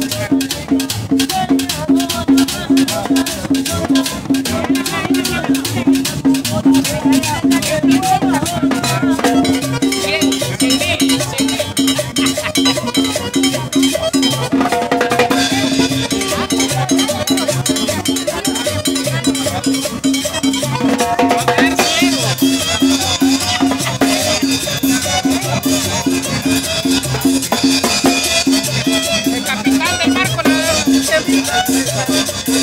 Thank you. Marco la